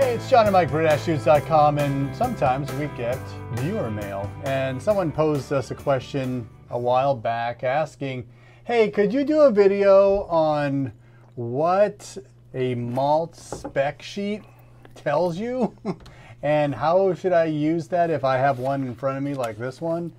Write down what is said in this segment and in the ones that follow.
Hey, it's John and Mike, BrewDudes.com, and sometimes we get viewer mail. And someone posed us a question a while back asking, hey, could you do a video on what a malt spec sheet tells you? and how should I use that if I have one in front of me like this one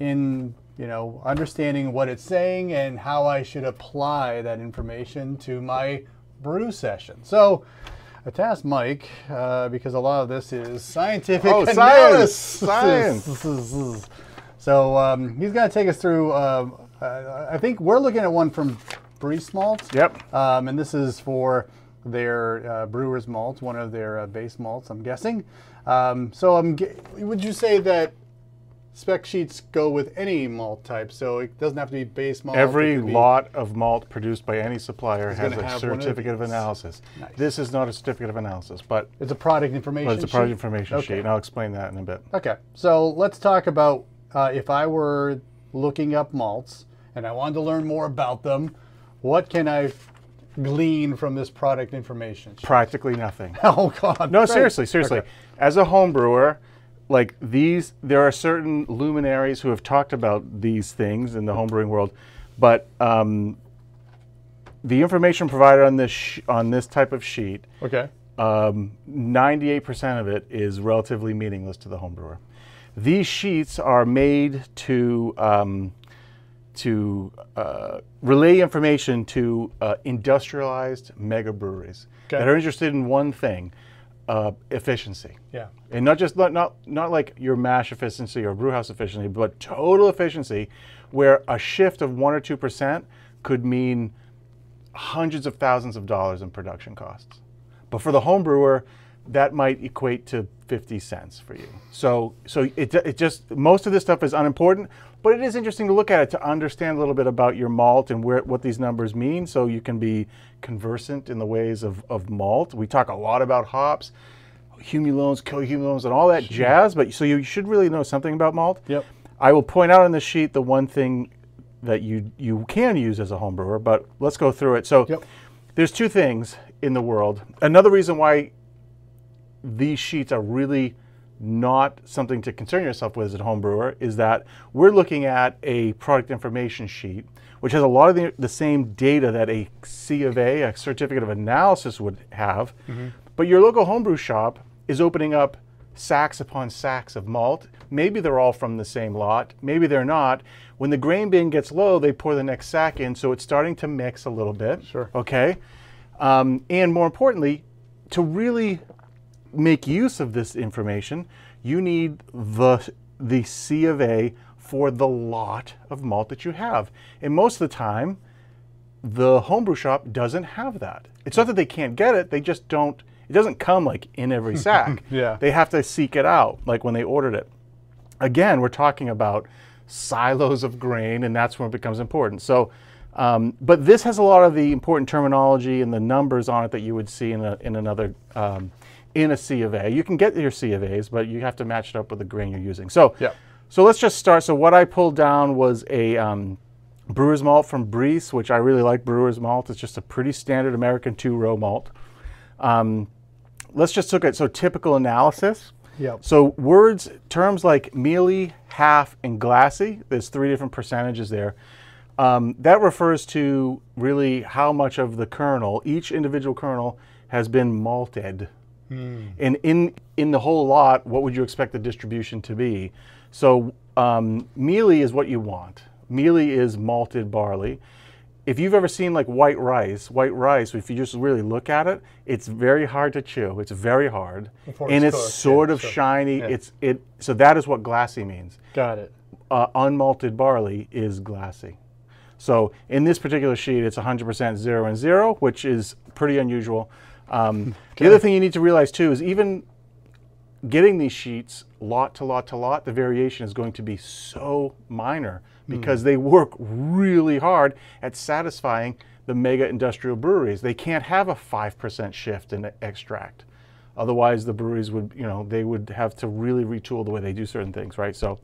in you know, understanding what it's saying and how I should apply that information to my brew session. So I tasked Mike uh, because a lot of this is scientific Oh, analysis. science, science. so um, he's going to take us through. Uh, I think we're looking at one from Briess Malt. Yep. Um, and this is for their uh, brewer's malt, one of their uh, base malts, I'm guessing. Um, so I'm, would you say that spec sheets go with any malt type? So it doesn't have to be base malt. Every lot of malt produced by any supplier has a one of certificate of analysis. Nice. This is not a certificate of analysis, but, It's a product information. but it's a product sheet? information Okay. sheet, and I'll explain that in a bit. Okay, so let's talk about uh, if I were looking up malts and I wanted to learn more about them, what can I glean from this product information? sheet? Practically nothing. Oh God! No, Great. seriously, seriously. Okay. As a home brewer, like these, there are certain luminaries who have talked about these things in the homebrewing world, but um, the information provided on this sh- on this type of sheet, Okay. um, 98% of it is relatively meaningless to the homebrewer. These sheets are made to um, to uh, relay information to uh, industrialized mega breweries Okay. that are interested in one thing: uh, efficiency. Yeah. And not just not, not not like your mash efficiency or brewhouse efficiency, but total efficiency, where a shift of one or two percent could mean hundreds of thousands of dollars in production costs. But for the home brewer, that might equate to 50 cents for you. So so it, it just most of this stuff is unimportant, but it is interesting to look at it to understand a little bit about your malt and where what these numbers mean so you can be conversant in the ways of, of malt. We talk a lot about hops, humulones, cohumulones, and all that jazz, but so you should really know something about malt. Yep. I will point out on the sheet the one thing that you you can use as a home brewer, but let's go through it. So Yep. there's two things in the world. Another reason why these sheets are really not something to concern yourself with as a home brewer is that we're looking at a product information sheet, which has a lot of the, the same data that a C of A, a certificate of analysis, would have. But your local homebrew shop is opening up sacks upon sacks of malt. Maybe they're all from the same lot, maybe they're not. When the grain bin gets low, they pour the next sack in, so it's starting to mix a little bit. Sure. Okay. Um, and more importantly, to really make use of this information, you need the the C of A for the lot of malt that you have. And most of the time, the homebrew shop doesn't have that. It's not that they can't get it; they just don't. It doesn't come like in every sack. Yeah. They have to seek it out, like when they ordered it. Again, we're talking about silos of grain, and that's when it becomes important. So, um, but this has a lot of the important terminology and the numbers on it that you would see in, a, in another um, in a C of A. You can get your C of A's, but you have to match it up with the grain you're using. So, Yeah. so let's just start. So what I pulled down was a um, brewer's malt from Briess, which I really like. Brewer's malt. It's just a pretty standard American two row malt. Um, let's just look at so typical analysis. Yep. So words, terms like mealy, half, and glassy. There's three different percentages there. Um, that refers to really how much of the kernel, each individual kernel, has been malted. And in in the whole lot, what would you expect the distribution to be? So um, mealy is what you want. Mealy is malted barley. If you've ever seen like white rice, white rice, if you just really look at it, it's very hard to chew. It's very hard, Before and it's it's sort yeah, of sure. shiny. Yeah. It's it. So that is what glassy means Got it. uh, unmalted barley is glassy. So in this particular sheet, it's 100% zero and zero, which is pretty unusual. Um, The other thing you need to realize too is even getting these sheets lot to lot to lot, the variation is going to be so minor because they work really hard at satisfying the mega industrial breweries. They can't have a 5% shift in extract Otherwise, the breweries would, you know, they would have to really retool the way they do certain things, right? So,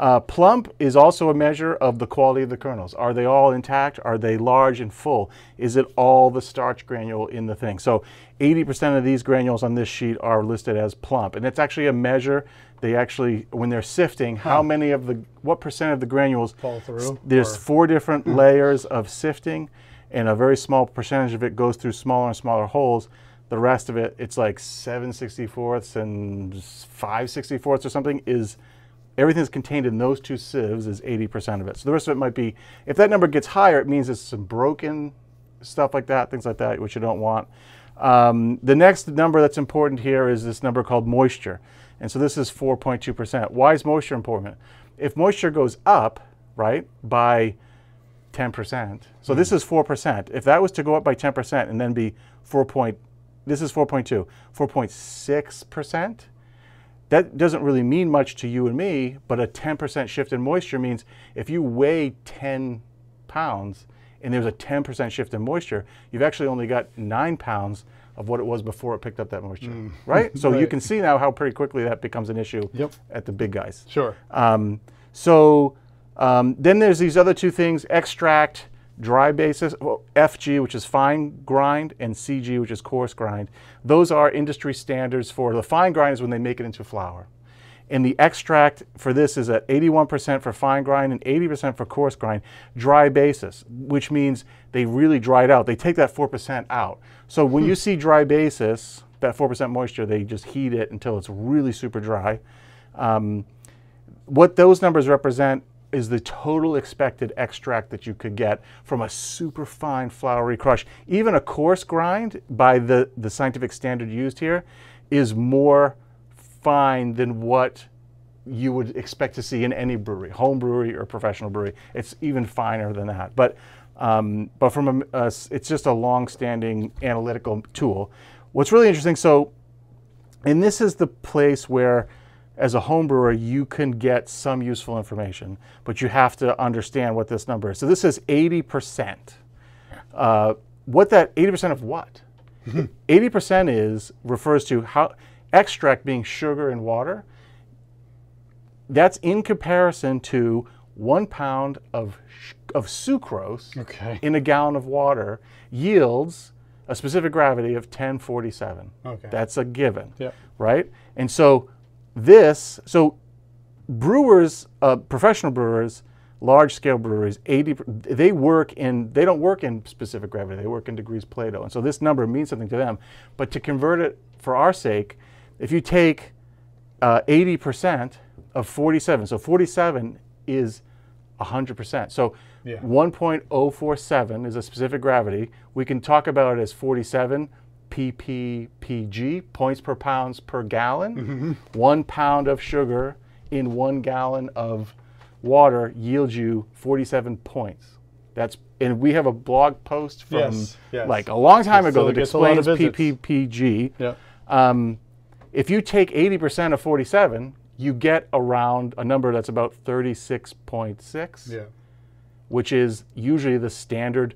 uh, plump is also a measure of the quality of the kernels. Are they all intact? Are they large and full? Is it all the starch granule in the thing? So 80% of these granules on this sheet are listed as plump. And it's actually a measure. They actually, when they're sifting, how many of the, what percent of the granules Fall through, There's or- four different layers of sifting, and a very small percentage of it goes through smaller and smaller holes. The rest of it, it's like 7 64ths and 5 64ths or something, is everything that's contained in those two sieves is 80% of it. So the rest of it might be, if that number gets higher, it means it's some broken stuff like that, things like that, which you don't want. Um, the next number that's important here is this number called moisture. And so this is 4.2%. Why is moisture important? If moisture goes up, right, by 10%, so this is 4%. If that was to go up by 10% and then be 4 point, this is 4.2, 4.6%, that doesn't really mean much to you and me, but a 10% shift in moisture means if you weigh 10 pounds and there's a 10% shift in moisture, you've actually only got nine pounds of what it was before it picked up that moisture, right? So you can see now how pretty quickly that becomes an issue Yep. at the big guys. Sure. Um, so um, then there's these other two things: extract, dry basis, well, FG, which is fine grind, and CG, which is coarse grind. Those are industry standards for the fine grind is when they make it into flour. And the extract for this is at 81% for fine grind and 80% for coarse grind, dry basis, which means they really dried out. They take that 4% out. So when you see dry basis, that 4% moisture, they just heat it until it's really super dry. Um, what those numbers represent is the total expected extract that you could get from a super fine floury crush. Even a coarse grind, by the, the scientific standard used here, is more fine than what you would expect to see in any brewery, home brewery or professional brewery. It's even finer than that. But um, but from a, it's just a long-standing analytical tool. What's really interesting, so and this is the place where, as a home brewer, you can get some useful information, but you have to understand what this number is. So this is 80%. Uh, what that 80% of what? 80% is refers to how extract being sugar and water. That's in comparison to one pound of of sucrose Okay. in a gallon of water yields a specific gravity of 1047. Okay. That's a given, Yep. right? And so this, so brewers, uh, professional brewers, large scale breweries, 80, they work in, they don't work in specific gravity, they work in degrees Plato. And so this number means something to them. But to convert it for our sake, if you take uh, 80% of 47, so 47 is 100%. So Yeah. 1.047 is a specific gravity. We can talk about it as 47 ppg, points per pounds per gallon. One pound of sugar in one gallon of water yields you 47 points. That's and we have a blog post from Yes, yes. like a long time It ago that explains of visits. ppg. Yep. Um, if you take 80% of 47, you get around a number that's about 36.6, Yeah. which is usually the standard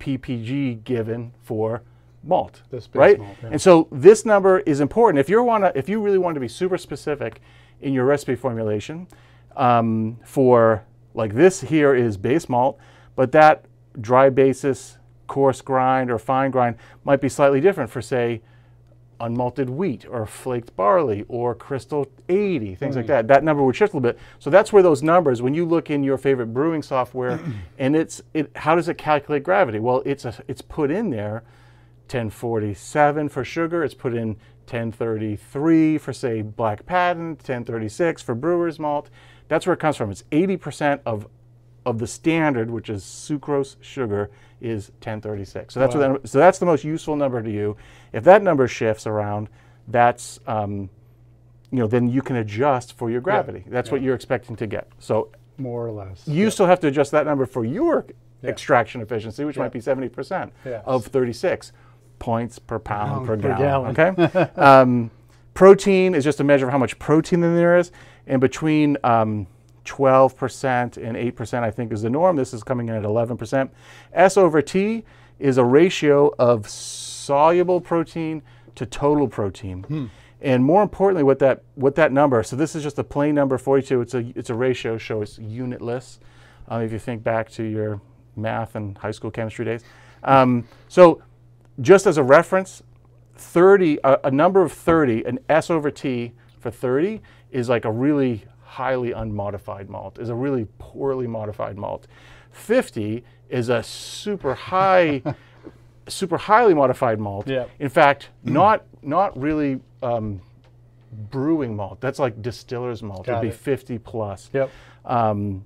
PPG given for malt, This base right? malt, yeah. And so this number is important. If you want to, if you really want to be super specific in your recipe formulation, um, for like this here is base malt, but that dry basis, coarse grind, or fine grind might be slightly different for say unmalted wheat or flaked barley or crystal 80 things like that that number would shift a little bit so that's where those numbers when you look in your favorite brewing software and it's it how does it calculate gravity well it's a, it's put in there 1047 for sugar it's put in 1033 for say black patent 1036 for brewer's malt that's where it comes from it's 80% of of the standard, which is sucrose sugar, is 1036. So that's what that, so that's the most useful number to you. If that number shifts around, that's um, you know then you can adjust for your gravity. That's what you're expecting to get. So More or less. you still have to adjust that number for your extraction efficiency, which might be 70% Yes. of 36 points per pound, Pound per, per gallon. Okay. um, protein is just a measure of how much protein there is, and between um, 12% and 8%, I think, is the norm. This is coming in at 11%. S over T is a ratio of soluble protein to total protein. And more importantly, what that what that number. So this is just a plain number, 42. It's a it's a ratio, so it's unitless. Um, if you think back to your math and high school chemistry days. Um, so just as a reference, 30 a, a number of 30, an S over T for 30 is like a really highly unmodified malt. Is a really poorly modified malt. 50 is a super high super highly modified malt. Yeah. In fact, not not really um, brewing malt. That's like distiller's malt. Got It'd be it. 50 plus. Yep. Um,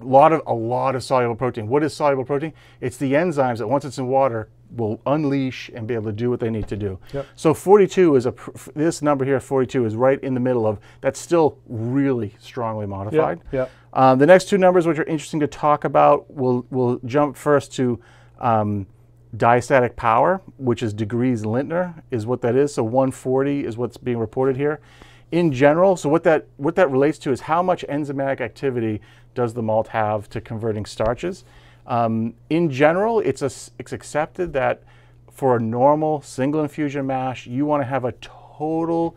a lot of a lot of soluble protein. What is soluble protein? It's the enzymes that once it's in water will unleash and be able to do what they need to do. Yep. So 42 is a pr- this number here 42 is right in the middle of that's still really strongly modified. Yep. Um, the next two numbers, which are interesting to talk about, we'll, we'll jump first to um, diastatic power, which is degrees Lintner, is what that is. So 140 is what's being reported here. In general, so what that what that relates to is how much enzymatic activity does the malt have to converting starches. Um, in general, it's a, it's accepted that for a normal single infusion mash, you want to have a total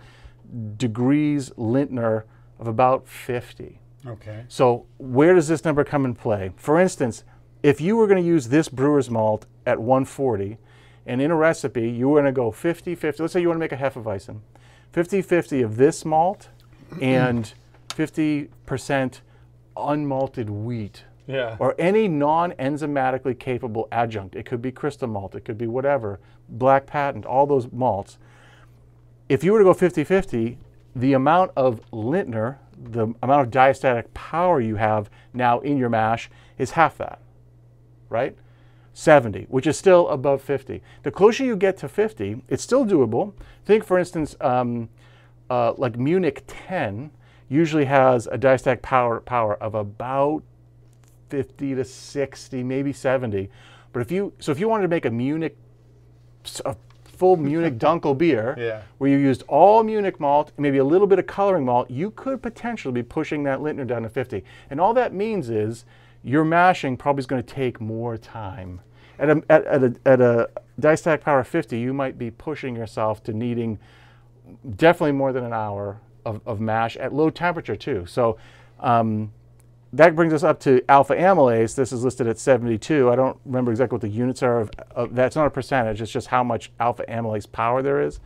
degrees Lintner of about 50. Okay. So where does this number come in play? For instance, if you were going to use this brewer's malt at 140, and in a recipe you were going to go 50 50, let's say you want to make a Hefeweizen, 50 50 of this malt and 50% unmalted wheat Yeah. or any non-enzymatically capable adjunct. It could be crystal malt, it could be whatever, black patent, all those malts. If you were to go 50-50, the amount of Lintner, the amount of diastatic power you have now in your mash is half that, right? 70, which is still above 50. The closer you get to 50, it's still doable. Think, for instance, um, uh, like Munich 10 usually has a diastatic power, power of about 50 to 60, maybe 70. But if you, so if you wanted to make a Munich, a full Munich Dunkel beer, Yeah. where you used all Munich malt, and maybe a little bit of coloring malt, you could potentially be pushing that Lintner down to 50. And all that means is your mashing probably is going to take more time. At a, at, at a, at a diastatic power of 50, you might be pushing yourself to needing definitely more than an hour of, of mash at low temperature too. So um, that brings us up to alpha amylase. This is listed at 72. I don't remember exactly what the units are. Of, of that's not a percentage. It's just how much alpha amylase power there is.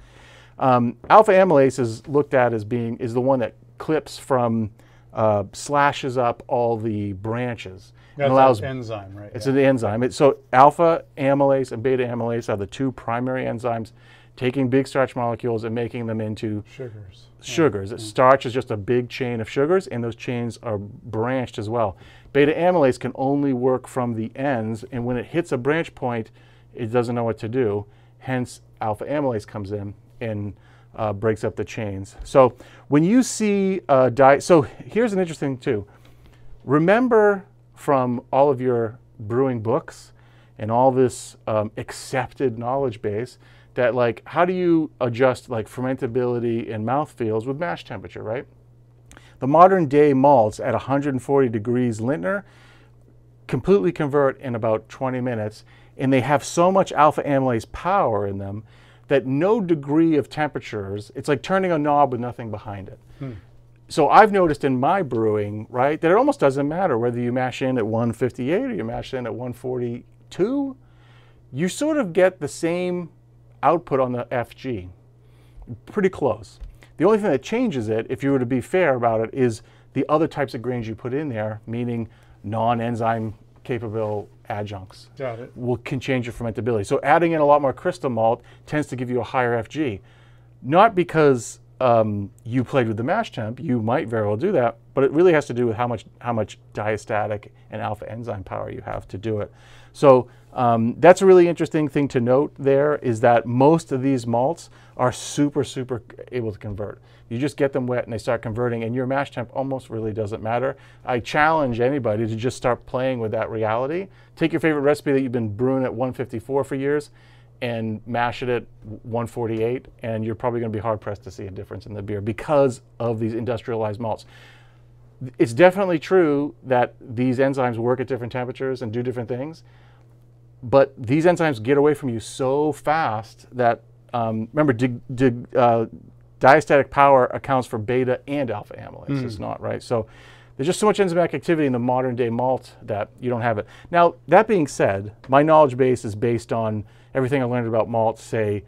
Um, alpha amylase is looked at as being is the one that clips from uh, slashes up all the branches That's and allows an enzyme, right? it's yeah. an enzyme. It, so alpha amylase and beta amylase are the two primary enzymes taking big starch molecules and making them into sugars. sugars. Starch is just a big chain of sugars, and those chains are branched as well. Beta amylase can only work from the ends, and when it hits a branch point, it doesn't know what to do. Hence, alpha amylase comes in and uh, breaks up the chains. So when you see uh, di- so here's an interesting too. Remember from all of your brewing books and all this um, accepted knowledge base that like how do you adjust like fermentability and mouth mouthfeels with mash temperature, right? The modern day malts at 140 degrees Lintner completely convert in about 20 minutes, and they have so much alpha amylase power in them that no degree of temperatures, it's like turning a knob with nothing behind it. Hmm. So I've noticed in my brewing, right, that it almost doesn't matter whether you mash in at 158 or you mash in at 142. You sort of get the same output on the FG pretty close. The only thing that changes it, if you were to be fair about it, is the other types of grains you put in there, meaning non-enzyme capable adjuncts, Got it. will can change your fermentability. So adding in a lot more crystal malt tends to give you a higher FG, not because um, you played with the mash temp. You might very well do that, but it really has to do with how much how much diastatic and alpha enzyme power you have to do it. So um, that's a really interesting thing to note. There is that most of these malts are super super able to convert. You just get them wet and they start converting, and your mash temp almost really doesn't matter. I challenge anybody to just start playing with that reality. Take your favorite recipe that you've been brewing at 154 for years and mash it at 148, and you're probably going to be hard pressed to see a difference in the beer because of these industrialized malts. It's definitely true that these enzymes work at different temperatures and do different things, but these enzymes get away from you so fast that um, remember, dig, dig, uh, diastatic power accounts for beta and alpha amylase. It's not right. So there's just so much enzymatic activity in the modern day malt that you don't have it. Now that being said, my knowledge base is based on everything I learned about malt, say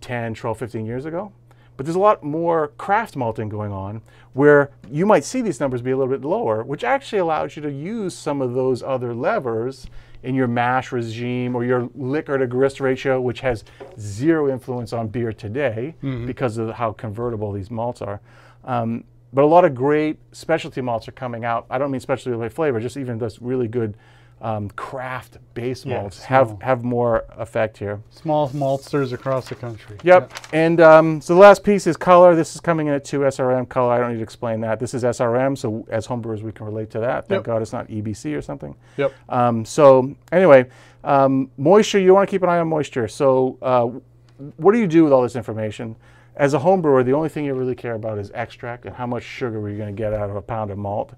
10, 12, 15 years ago. But there's a lot more craft malting going on where you might see these numbers be a little bit lower, which actually allows you to use some of those other levers in your mash regime or your liquor to grist ratio, which has zero influence on beer today because of how convertible these malts are. Um, but a lot of great specialty malts are coming out. I don't mean specialty by flavor, just even those really good um, craft base Yeah, malts have, have more effect here. Small maltsters across the country. Yep. And um, so the last piece is color. This is coming in at 2 SRM color. I don't need to explain that. This is SRM, so as homebrewers, we can relate to that. Thank Yep. God it's not EBC or something. Yep. Um, so anyway, um, moisture, you want to keep an eye on moisture. So uh, what do you do with all this information? As a homebrewer, the only thing you really care about is extract and how much sugar are you going to get out of a pound of malt.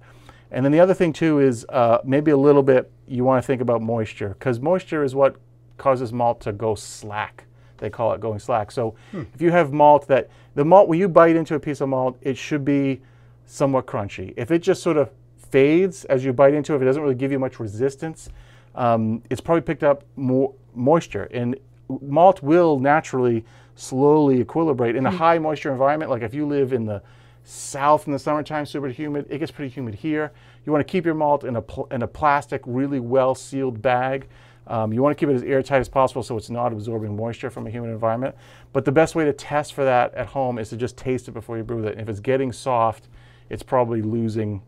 And then the other thing too is uh, maybe a little bit you want to think about moisture because moisture is what causes malt to go slack. They call it going slack. So if you have malt that the malt when you bite into a piece of malt, it should be somewhat crunchy. If it just sort of fades as you bite into it, if it doesn't really give you much resistance, um, it's probably picked up more moisture. And malt will naturally slowly equilibrate in a high moisture environment. Like if you live in the south in the summertime, super humid, it gets pretty humid here. You want to keep your malt in a, pl- in a plastic, really well sealed bag. Um, you want to keep it as airtight as possible so it's not absorbing moisture from a humid environment. But the best way to test for that at home is to just taste it before you brew it. And if it's getting soft, it's probably losing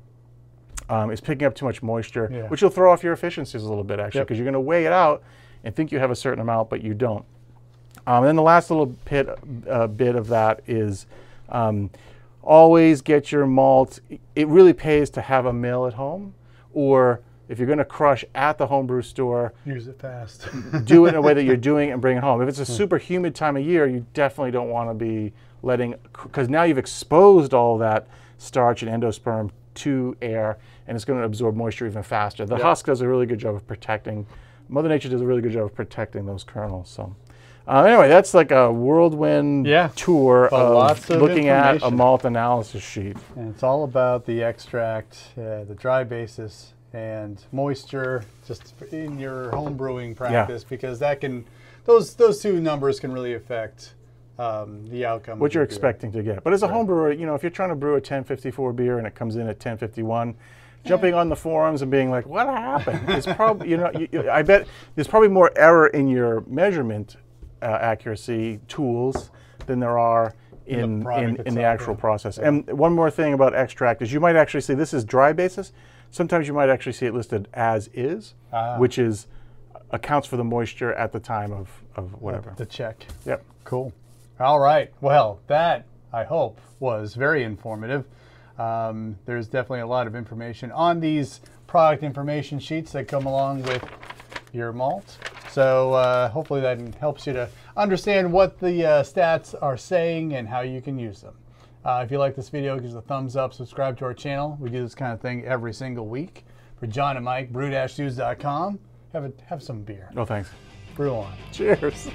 um, it's picking up too much moisture, Yeah. which will throw off your efficiencies a little bit actually, Yep. because you're going to weigh it out and think you have a certain amount, but you don't. Um, and then the last little bit, uh, bit of that is um, always get your malt. It really pays to have a mill at home, or if you're going to crush at the homebrew store, Use it fast. do it in a way that you're doing it and bring it home. If it's a hmm. super humid time of year, you definitely don't want to be letting, because now you've exposed all that starch and endosperm to air, and it's going to absorb moisture even faster. The Yeah. husk does a really good job of protecting. Mother Nature does a really good job of protecting those kernels. So. Uh, anyway, that's like a whirlwind Yeah. tour Well, of lots of looking at a malt analysis sheet. And it's all about the extract, uh, the dry basis, and moisture, just in your home brewing practice, because that can, those those two numbers can really affect um, the outcome. what you're your beer. expecting to get. But as a home brewer, you know, if you're trying to brew a 1054 beer and it comes in at 1051, jumping on the forums and being like, "What happened?" It's probably you know, you, you- I bet there's probably more error in your measurement uh, accuracy tools than there are in in, product in the itself, actual yeah. process. And one more thing about extract is you might actually see this is dry basis. Sometimes you might actually see it listed as is, Ah. which is accounts for the moisture at the time of, of whatever. The check. Yep. Cool. All right. Well, that I hope was very informative. Um, there's definitely a lot of information on these product information sheets that come along with your malt. So uh, hopefully that helps you to understand what the uh, stats are saying and how you can use them. Uh, if you like this video, give us a thumbs up, subscribe to our channel. We do this kind of thing every single week. For John and Mike, brew-dudes.com. Have a, have some beer. No, thanks. Brew on. Cheers.